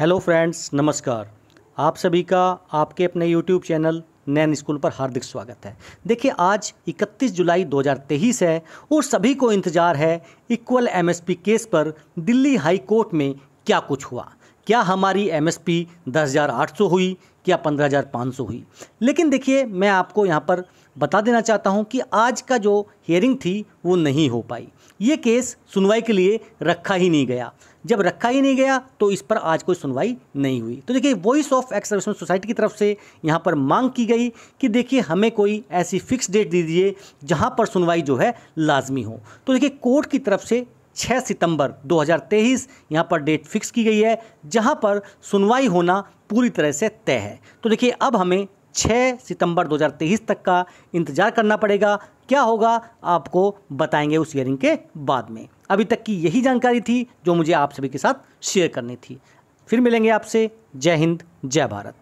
Hello friends नमस्कार। आप सभी का आपके अपने यूट्यूब चैनल नैन स्कूल पर हार्दिक स्वागत है। देखिए आज 31 जुलाई 2023 है और सभी को इंतज़ार है इक्वल एमएसपी केस पर दिल्ली हाई कोर्ट में क्या कुछ हुआ। क्या हमारी एमएसपी 10,800 हुई क्या 15,500 हुई? लेकिन देखिए मैं आपको यहाँ पर बता देना चाहता हूँ कि आज का जो हियरिंग थी वो नहीं हो पाई। ये केस सुनवाई के लिए रखा ही नहीं गया। जब रखा ही नहीं गया तो इस पर आज कोई सुनवाई नहीं हुई। तो देखिए वॉइस ऑफ़ एक्स सोसाइटी की तरफ़ से यहाँ पर मांग की गई कि देखिए, हमें कोई ऐसी फिक्स डेट दीजिए, जहाँ पर सुनवाई जो है लाजमी हो। तो देखिए, कोर्ट की तरफ़ से 6 सितंबर 2023 यहाँ पर डेट फिक्स की गई है, जहाँ पर सुनवाई होना पूरी तरह से तय है। तो देखिए, अब हमें 6 सितंबर 2023 तक का इंतज़ार करना पड़ेगा। क्या होगा, आपको बताएँगे उस हियरिंग के बाद में। अभी तक की यही जानकारी थी, जो मुझे आप सभी के साथ शेयर करनी थी। फिर मिलेंगे आपसे। जय हिंद, जय भारत।